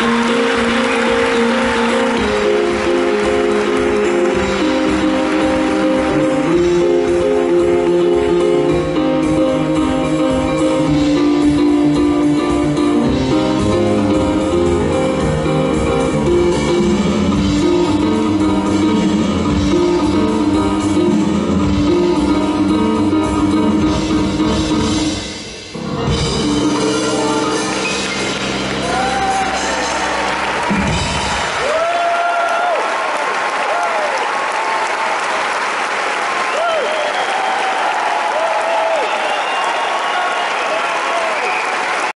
Música